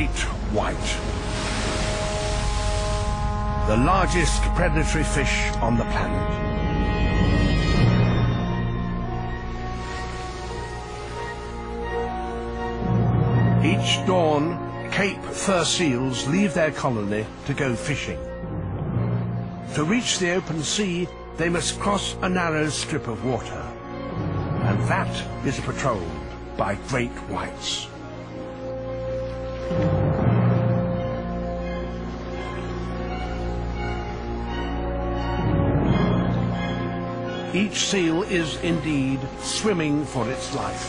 great white. The largest predatory fish on the planet. Each dawn, Cape fur seals leave their colony to go fishing. To reach the open sea, they must cross a narrow strip of water. And that is patrolled by great whites. Each seal is indeed swimming for its life.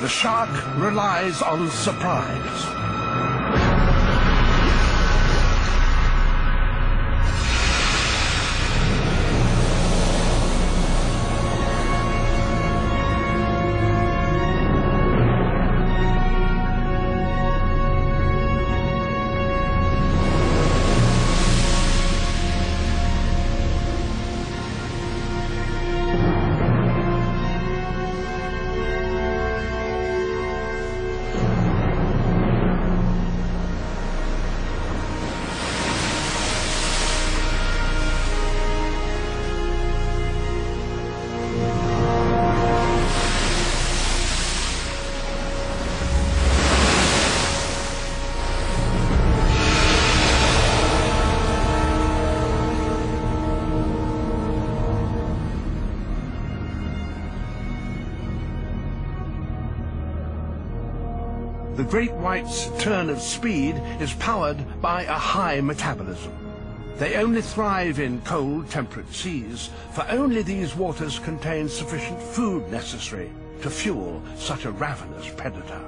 The shark relies on surprise. The great white's turn of speed is powered by a high metabolism. They only thrive in cold, temperate seas, for only these waters contain sufficient food necessary to fuel such a ravenous predator.